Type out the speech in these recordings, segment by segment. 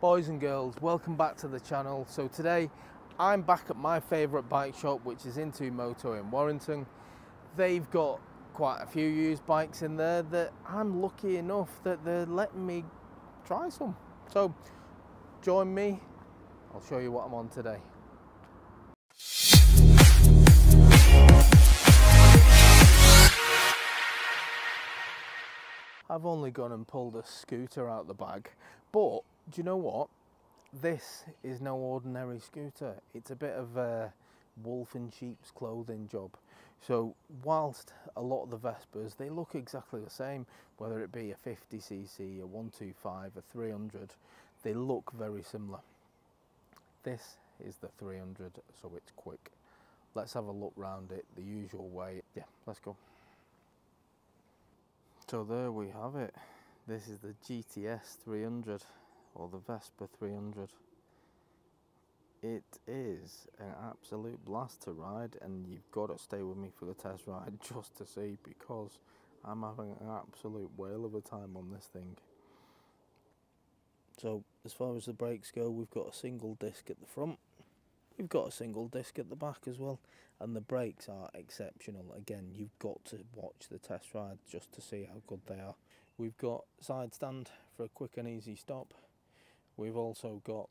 boys and girls welcome back to the channel. So today i'm back at my favorite bike shop which is In2Moto in warrington. They've got quite a few used bikes in there that i'm lucky enough that they're letting me try some. So join me. I'll show you what i'm on today. I've only gone and pulled a scooter out the bag, but do you know what? This is no ordinary scooter. It's a bit of a wolf in sheep's clothing job. So whilst a lot of the Vespas, they look exactly the same, whether it be a 50cc, a 125, a 300, they look very similar. This is the 300, so it's quick. Let's have a look round it the usual way. Yeah, let's go. So there we have it. This is the GTS 300 or the Vespa 300. It is an absolute blast to ride and you've got to stay with me for the test ride just to see because I'm having an absolute whale of a time on this thing. So as far as the brakes go we've got a single disc at the front We've got a single disc at the back as well, and the brakes are exceptional. Again, you've got to watch the test ride just to see how good they are. We've got side stand for a quick and easy stop. We've also got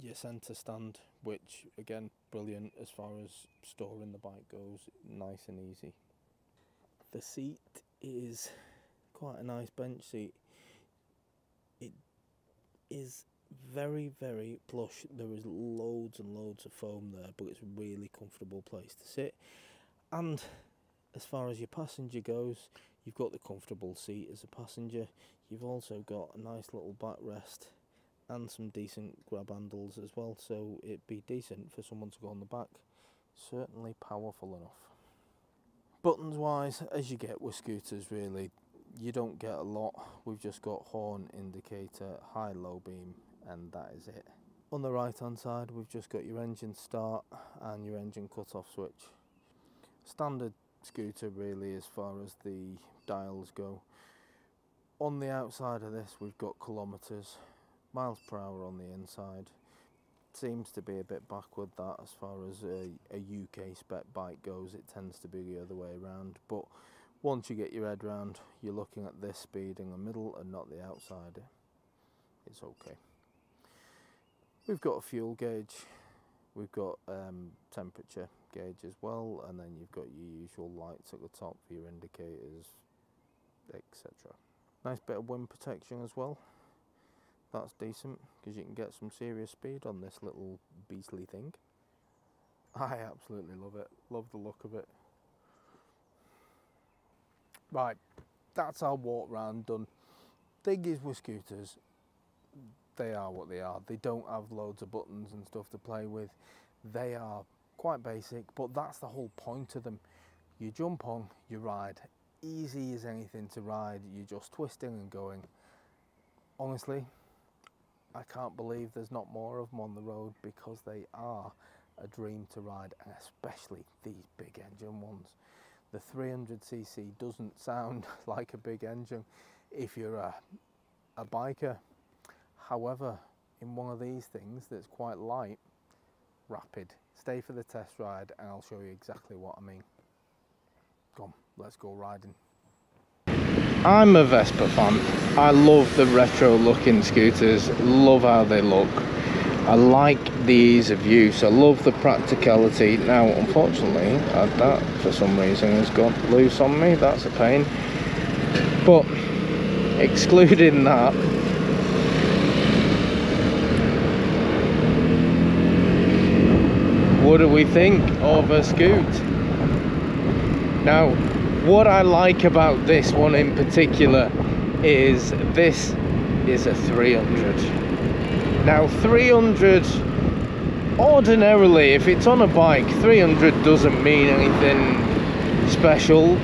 your centre stand, which again, brilliant as far as storing the bike goes, nice and easy. The seat is quite a nice bench seat. It is very very plush. There is loads and loads of foam there but it's a really comfortable place to sit. And as far as your passenger goes you've got the comfortable seat as a passenger. You've also got a nice little backrest and some decent grab handles as well so it'd be decent for someone to go on the back certainly powerful enough buttons wise as you get with scooters really you don't get a lot we've just got horn indicator high low beam and that is it. On the right hand side we've just got your engine start and your engine cut off switch. Standard scooter really as far as the dials go. On the outside of this we've got kilometres, miles per hour on the inside. Seems to be a bit backward that as far as a, a UK spec bike goes it tends to be the other way around but once you get your head round you're looking at this speed in the middle and not the outside. It's okay. We've got a fuel gauge, we've got um, temperature gauge as well, and then you've got your usual lights at the top for your indicators, etc. Nice bit of wind protection as well. That's decent because you can get some serious speed on this little beastly thing. I absolutely love it. Love the look of it. Right, that's our walk round done. Thing is with scooters, they are what they are. They don't have loads of buttons and stuff to play with. They are quite basic, but that's the whole point of them. You jump on, you ride. Easy as anything to ride. You're just twisting and going. Honestly, I can't believe there's not more of them on the road because they are a dream to ride, especially these big engine ones. The 300cc doesn't sound like a big engine if you're a, a biker However, in one of these things that's quite light, rapid, stay for the test ride and I'll show you exactly what I mean. Come, let's go riding. I'm a Vespa fan. I love the retro looking scooters, love how they look. I like the ease of use, I love the practicality. Now, unfortunately, uh, that for some reason has got loose on me, that's a pain. But excluding that, what do we think of a scoot now what I like about this one in particular is this is a 300 now 300 ordinarily if it's on a bike 300 doesn't mean anything special.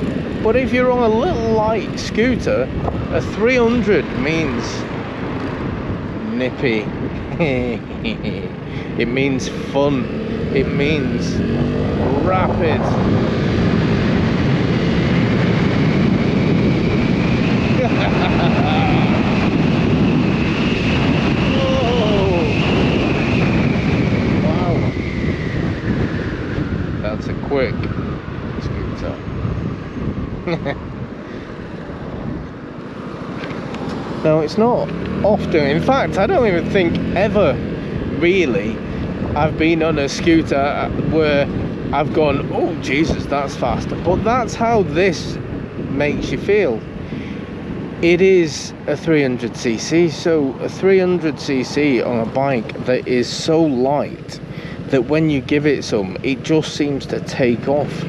But if you're on a little light scooter a 300 means nippy. It means fun. It means rapid it's not often. In fact, I don't even think ever really I've been on a scooter where I've gone, oh Jesus, that's fast. But that's how this makes you feel. It is a 300cc, so a 300cc on a bike that is so light that when you give it some, it just seems to take off.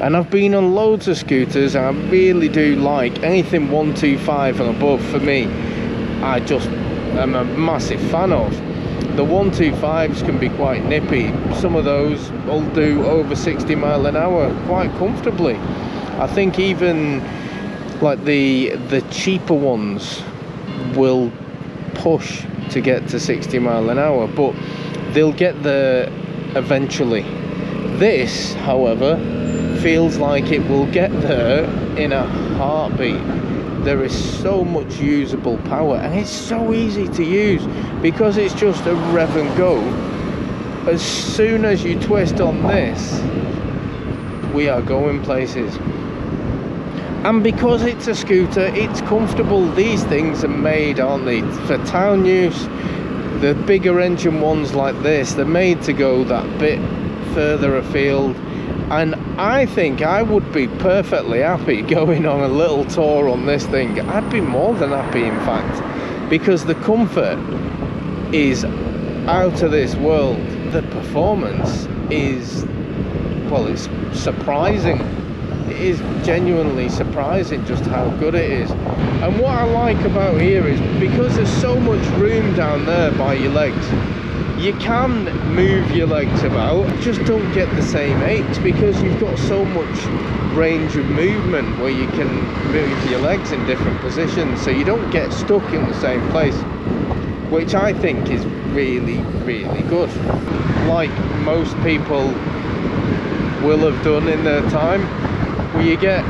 And I've been on loads of scooters and I really do like anything 125 and above for me. I just am a massive fan of. The 125s can be quite nippy. Some of those will do over 60 mile an hour quite comfortably. I think even like the the cheaper ones will push to get to 60 mile an hour but they'll get there eventually this however feels like it will get there in a heartbeat. There is so much usable power and it's so easy to use because it's just a rev and go. As soon as you twist on this we are going places. And because it's a scooter it's comfortable. These things are made aren't they? For town use the bigger engine ones like this they're made to go that bit further afield and I think I would be perfectly happy going on a little tour on this thing. I'd be more than happy in fact because the comfort is out of this world. The performance is well it's surprising. It is genuinely surprising just how good it is. And what I like about here is because there's so much room down there by your legs you can move your legs about just don't get the same aches because you've got so much range of movement where you can move your legs in different positions so you don't get stuck in the same place which I think is really really good like most people will have done in their time where you get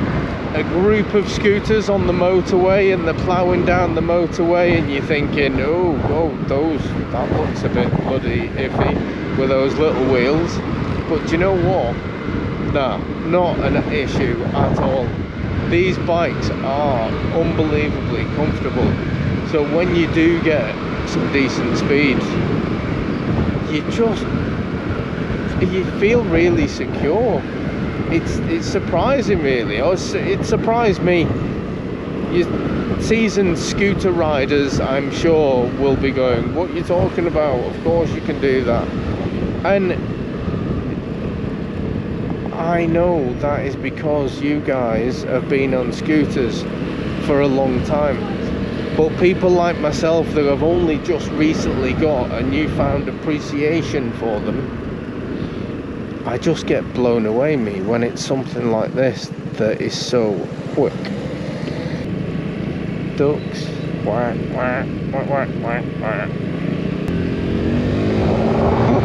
a group of scooters on the motorway and they're ploughing down the motorway and you're thinking oh oh those that looks a bit bloody iffy with those little wheels. But do you know what? No not an issue at all. These bikes are unbelievably comfortable. So when you do get some decent speed you just you feel really secure it's it's surprising really. Oh, it surprised me. You seasoned scooter riders i'm sure will be going what you're talking about? Of course you can do that. And i know that is because you guys have been on scooters for a long time. But people like myself that have only just recently got a newfound appreciation for them I just get blown away me when it's something like this that is so quick. Ducks. Quack, quack, quack, quack, quack, quack.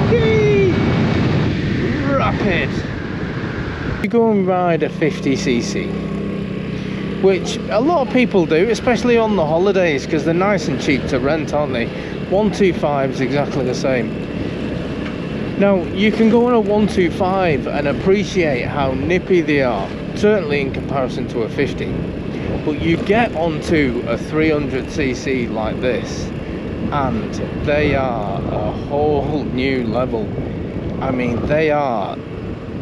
Okay. Rapid. You go and ride a 50cc, which a lot of people do, especially on the holidays, because they're nice and cheap to rent, aren't they? 125 is exactly the same. Now, you can go on a 125 and appreciate how nippy they are, certainly in comparison to a 50. But you get onto a 300cc like this, and they are a whole new level. I mean, they are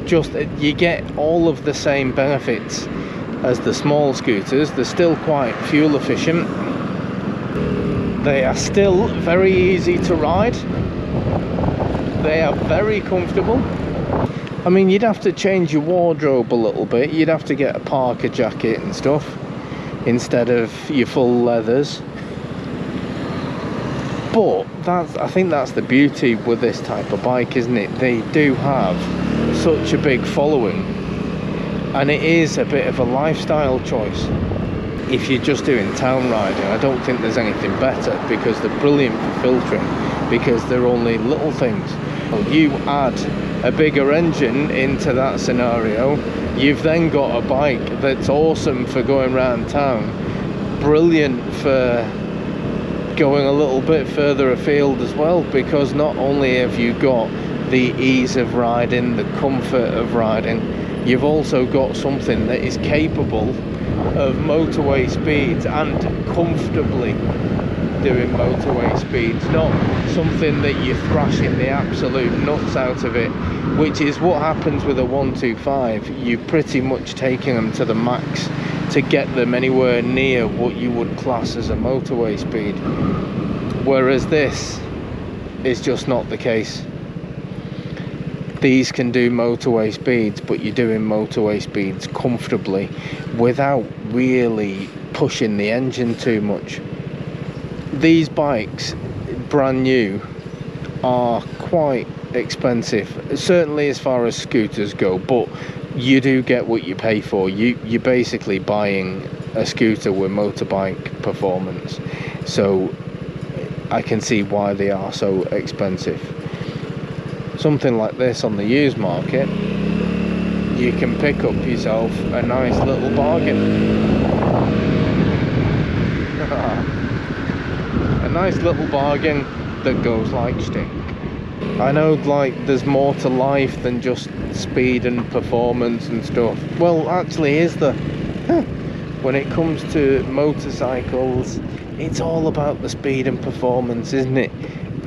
just, you get all of the same benefits as the small scooters. They're still quite fuel efficient. They are still very easy to ride they are very comfortable. I mean, you'd have to change your wardrobe a little bit. You'd have to get a parka jacket and stuff instead of your full leathers. But that's, I think that's the beauty with this type of bike, isn't it? They do have such a big following, and it is a bit of a lifestyle choice. If you're just doing town riding, I don't think there's anything better because they're brilliant for filtering because they're only little things you add a bigger engine into that scenario. You've then got a bike that's awesome for going around town brilliant for going a little bit further afield as well because not only have you got the ease of riding the comfort of riding you've also got something that is capable of motorway speeds and comfortably doing motorway speeds, not something that you're thrashing the absolute nuts out of it, which is what happens with a 125. You're pretty much taking them to the max to get them anywhere near what you would class as a motorway speed. Whereas this is just not the case. These can do motorway speeds, but you're doing motorway speeds comfortably without really pushing the engine too much. These bikes, brand new, are quite expensive, certainly as far as scooters go, but you do get what you pay for. You, you're basically buying a scooter with motorbike performance. So I can see why they are so expensive something like this on the used market, you can pick up yourself a nice little bargain. a nice little bargain that goes like stick. I know like there's more to life than just speed and performance and stuff. Well, actually is there. when it comes to motorcycles, it's all about the speed and performance, isn't it?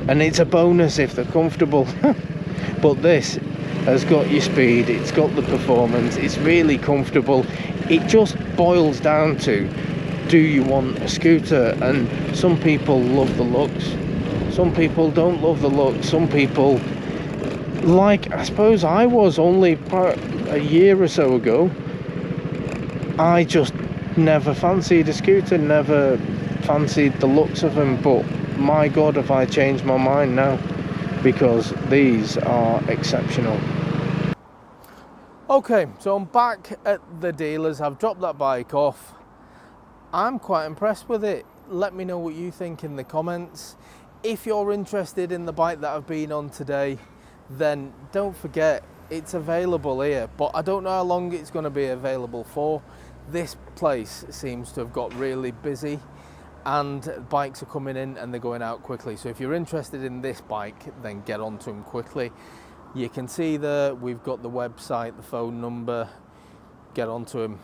And it's a bonus if they're comfortable. but this has got your speed it's got the performance it's really comfortable it just boils down to do you want a scooter and some people love the looks some people don't love the looks some people like I suppose I was only a year or so ago I just never fancied a scooter never fancied the looks of them but my god have I changed my mind now because these are exceptional. Okay, so I'm back at the dealers. I've dropped that bike off. I'm quite impressed with it. Let me know what you think in the comments. If you're interested in the bike that I've been on today, then don't forget it's available here, but I don't know how long it's going to be available for. This place seems to have got really busy and bikes are coming in and they're going out quickly. So if you're interested in this bike, then get onto them quickly. You can see there, we've got the website, the phone number, get onto them